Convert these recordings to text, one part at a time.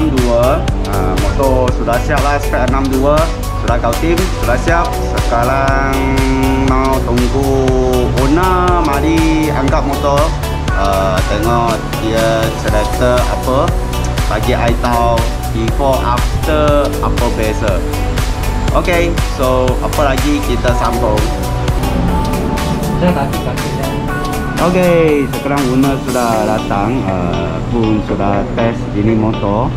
Okay, so spek 62 uh, Motor sudah siap lah spek 62 Sudah kau tim, sudah siap. Sekarang mau tunggu owner mari angkat motor. Uh, Tengok dia cerita apa. Bagi I tahu before after apa beza Okay, so apa lagi kita sambung? Saya dan Okey, sekarang owner sudah datang uh, pun sudah test ini motor.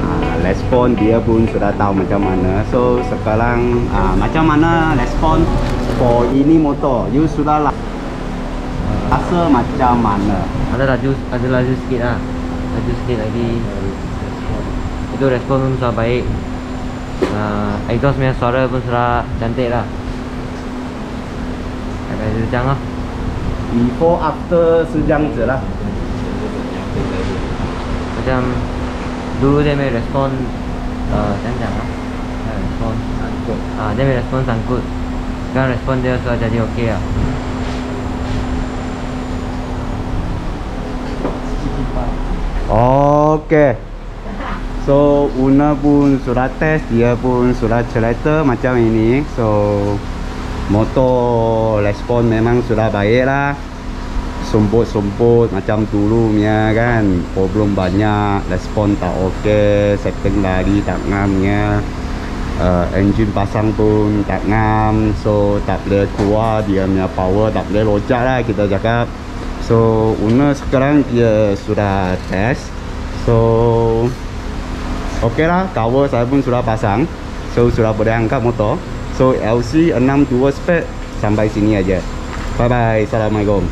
Uh, respon dia pun sudah tahu macam mana. So sekarang uh, macam mana respon for ini motor? You sudah lah rasa macam mana? ada laju ada laju sikit lah laju sikit lagi itu respon pun sudah baik uh, exhaust punya suara pun sudah cantik lah agak sejang lah Before after sejang je lah. macam dulu dia punya respon uh, macam macam lah dia respon sangkut ah, dia punya respon sangkut sekarang respon dia sudah jadi okey lah Okey. So Una pun sudah test, dia pun sudah cerita macam ini. So motor respon memang sudah baik lah. Sumput-sumput macam dulu punya kan. Problem banyak, respon tak okey, setting lari tak ngamnya. Uh, engine pasang pun tak ngam So tak boleh keluar dia punya power tak boleh lojak lah kita cakap So Una sekarang dia sudah test So Okey lah cover saya pun sudah pasang So sudah boleh angkat motor So LC 62 spek. Sampai sini aja. Bye bye Assalamualaikum